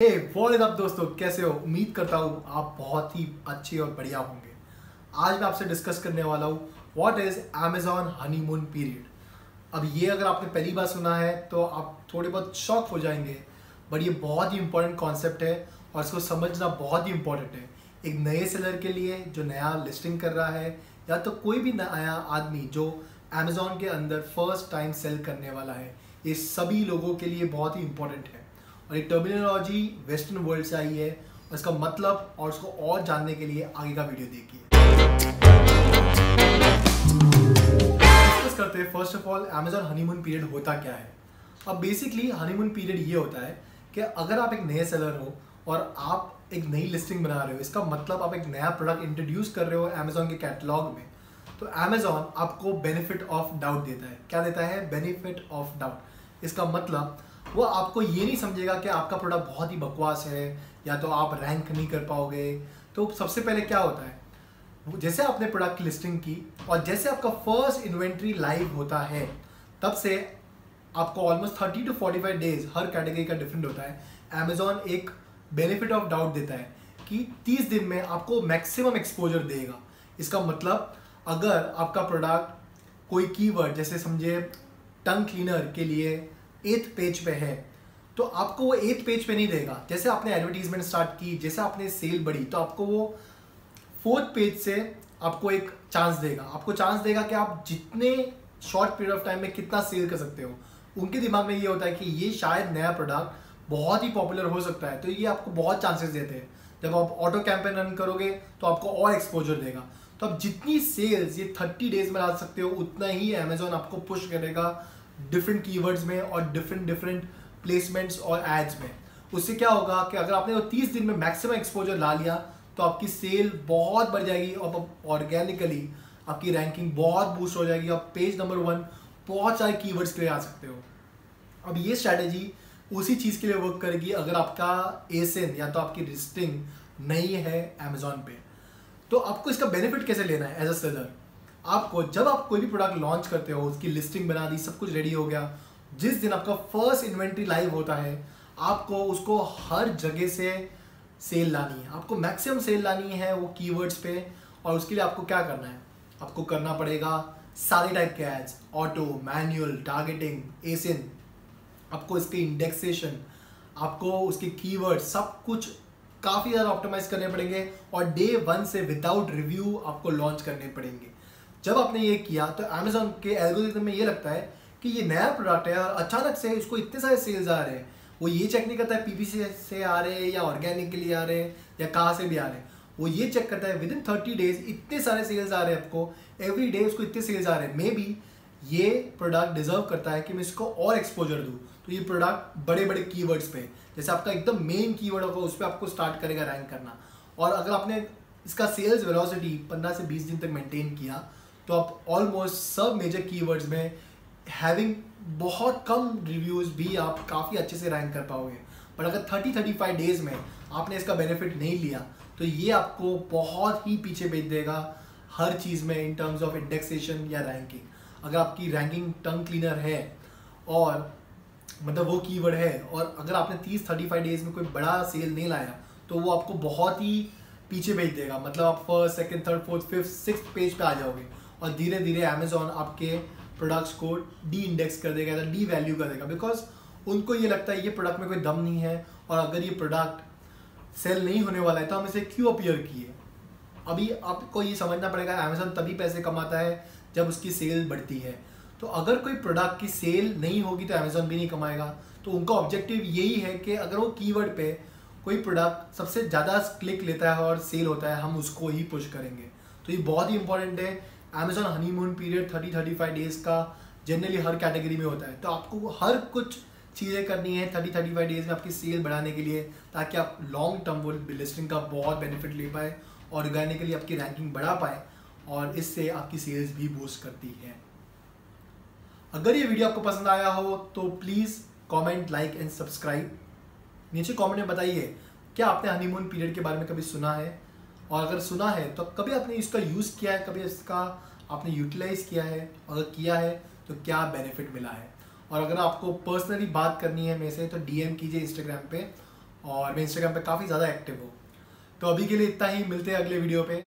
Hey what up दोस्तों? कैसे हो? उम्मीद करता हूँ आप बहुत ही अच्छे और बढ़िया होंगे। आज मैं आपसे डिस्कस करने वाला हूँ what is Amazon honeymoon period अब ये अगर आपने पहली बार सुना है तो आप थोड़े बहुत शॉक हो जाएँगे बट ये बहुत ही इंपॉर्टेंट कॉन्सेप्ट है और इसको समझना बहुत ही इंपॉर्टेंट है। एक नए सेलर के लिए जो नया लिस्टिंग कर रहा है, या तो कोई भी नया आदमी जो अमेजोन के अंदर फ़र्स्ट टाइम सेल करने वाला है, ये सभी लोगों के लिए बहुत ही इंपॉर्टेंट है। और ये टर्मिनोलॉजी वेस्टर्न वर्ल्ड से आई है, और इसका मतलब और उसको और जानने के लिए आगे का वीडियो देखिए। करते हैं first of all Amazon honeymoon period होता क्या है? अब बेसिकली हनीमून पीरियड ये होता है कि अगर आप एक नए सेलर हो और आप एक नई लिस्टिंग बना रहे हो, इसका मतलब आप एक नया प्रोडक्ट इंट्रोड्यूस कर रहे हो अमेजोन के कैटलॉग में तो अमेजोन आपको बेनिफिट ऑफ़ डाउट देता है। क्या देता है? बेनिफिट ऑफ़ डाउट इसका मतलब वो आपको ये नहीं समझेगा कि आपका प्रोडक्ट बहुत ही बकवास है, या तो आप रैंक नहीं कर पाओगे। तो सबसे पहले क्या होता है? जैसे आपने प्रोडक्ट की लिस्टिंग की, और जैसे आपका फ़र्स्ट इन्वेंट्री लाइव होता है, तब से आपको almost thirty to forty five days her category का डिफरेंट होता है। अमेजोन एक बेनिफिट ऑफ़ डाउट देता है कि तीस दिन में आपको मैक्सिमम एक्सपोजर देगा। इसका मतलब अगर आपका प्रोडक्ट कोई कीवर्ड जैसे समझिए टंग क्लीनर के लिए एथ पेज पे है तो आपको वो एथ पेज पे नहीं देगा जैसे आपने एडवर्टीजमेंट स्टार्ट की, जैसे आपने सेल बढ़ी तो आपको वो फोर्थ पेज से आपको एक चांस देगा। आपको चांस देगा कि आप जितने शॉर्ट पीरियड ऑफ़ टाइम में कितना सेल कर सकते हो। उनके दिमाग में ये होता है कि ये शायद नया प्रोडक्ट बहुत ही पॉपुलर हो सकता है तो ये आपको बहुत चांसेस देते हैं। जब आप ऑटो कैंपेन रन करोगे तो आपको और एक्सपोजर देगा। तो आप जितनी सेल्स ये थर्टी डेज़ में ला सकते हो, उतना ही अमेजोन आपको पुश करेगा डिफरेंट कीवर्ड्स में और डिफरेंट डिफरेंट प्लेसमेंट्स और एड्स में। उससे क्या होगा कि अगर आपने वो तीस दिन में मैक्सिमम एक्सपोजर ला लिया तो आपकी सेल बहुत बढ़ जाएगी और ऑर्गेनिकली आपकी रैंकिंग बहुत बूस्ट हो जाएगी। आप पेज नंबर वन बहुत सारे कीवर्ड्स के लिए आ सकते हो। अब ये स्ट्रैटेजी उसी चीज़ के लिए वर्क करेगी अगर आपका एसिन या तो आपकी लिस्टिंग नहीं है अमेजोन पे। तो आपको इसका बेनिफिट कैसे लेना है एज अ सेलर आपको, जब आप कोई भी प्रोडक्ट लॉन्च करते हो, उसकी लिस्टिंग बना दी, सब कुछ रेडी हो गया, जिस दिन आपका फ़र्स्ट इन्वेंट्री लाइव होता है, आपको उसको हर जगह से सेल लानी है। आपको मैक्सिमम सेल लानी है वो कीवर्ड्स पे, और उसके लिए आपको क्या करना है? आपको करना पड़ेगा सारे टाइप के ads auto manual targeting ASIN आपको इसके इंडेक्सेशन आपको उसके कीवर्ड सब कुछ काफ़ी ज़्यादा ऑप्टिमाइज करने पड़ेंगे, और डे वन से विदाउट रिव्यू आपको लॉन्च करने पड़ेंगे। जब आपने ये किया तो अमेजोन के एल्गोरिथम में ये लगता है कि ये नया प्रोडक्ट है और अचानक से इसको इतने सारे सेल्स आ रहे हैं। वो ये चेक नहीं करता है पीपीसी से आ रहे हैं या ऑर्गेनिक के लिए आ रहे हैं या कहाँ से भी आ रहे हैं। वो ये चेक करता है विद इन थर्टी डेज़ इतने सारे सेल्स आ रहे हैं आपको। एवरी डे उसको इतने सेल्स आ रहे हैं। मे बी ये प्रोडक्ट डिजर्व करता है कि मैं इसको और एक्सपोजर दूँ। तो ये प्रोडक्ट बड़े बड़े कीवर्ड्स पे, जैसे आपका एकदम मेन कीवर्ड होगा, उस पर आपको स्टार्ट करेगा रैंक करना। और अगर आपने इसका सेल्स वेलोसिटी पंद्रह से बीस दिन तक मेंटेन किया तो आप ऑलमोस्ट सब मेजर कीवर्ड्स में हैविंग बहुत कम रिव्यूज़ भी आप काफ़ी अच्छे से रैंक कर पाओगे। बट अगर थर्टी थर्टी फाइव डेज़ में आपने इसका बेनिफिट नहीं लिया तो ये आपको बहुत ही पीछे भेज देगा हर चीज़ में इन टर्म्स ऑफ़ इंडेक्सेशन या रैंकिंग अगर आपकी रैंकिंग टंग क्लीनर है और मतलब वो कीवर्ड है और अगर आपने तीस थर्टी फाइव डेज़ में कोई बड़ा सेल नहीं लाया तो वो आपको बहुत ही पीछे भेज देगा। मतलब आप first second third fourth fifth six page पे आ जाओगे। और धीरे धीरे अमेजोन आपके प्रोडक्ट्स को डी इंडेक्स कर देगा या डी वैल्यू कर देगा। बिकॉज़ उनको ये लगता है ये प्रोडक्ट में कोई दम नहीं है और अगर ये प्रोडक्ट सेल नहीं होने वाला है तो हम इसे क्यों अपियर किए? अभी आपको ये समझना पड़ेगा अमेजोन तभी पैसे कमाता है जब उसकी सेल बढ़ती है। तो अगर कोई प्रोडक्ट की सेल नहीं होगी तो अमेजोन भी नहीं कमाएगा। तो उनका ऑब्जेक्टिव यही है कि अगर वो कीवर्ड पे कोई प्रोडक्ट सबसे ज़्यादा क्लिक लेता है और सेल होता है, हम उसको ही पुश करेंगे। तो ये बहुत ही इंपॉर्टेंट है Amazon honeymoon period thirty thirty five days का जनरली हर कैटेगरी में होता है। तो आपको हर कुछ चीज़ें करनी है थर्टी थर्टी फाइव डेज़ में आपकी सेल बढ़ाने के लिए, ताकि आप लॉन्ग टर्म वो लिस्टिंग का बहुत बेनिफिट ले पाए और ऑर्गेनिकली आपकी रैंकिंग बढ़ा पाए और इससे आपकी सेल्स भी बूस्ट करती है। अगर ये वीडियो आपको पसंद आया हो तो please comment like and subscribe नीचे कमेंट में बताइए, क्या आपने हनीमून पीरियड के बारे में कभी सुना है? और अगर सुना है तो कभी आपने इसका यूज़ किया है, कभी इसका आपने यूटिलाइज किया है, अगर किया है तो क्या बेनिफिट मिला है? और अगर आपको पर्सनली बात करनी है मेरे से तो डीएम कीजिए इंस्टाग्राम पर और मैं इंस्टाग्राम पर काफ़ी ज़्यादा एक्टिव हूँ। तो अभी के लिए इतना ही, मिलते हैं अगले वीडियो पे।